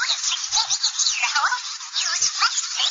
Use flex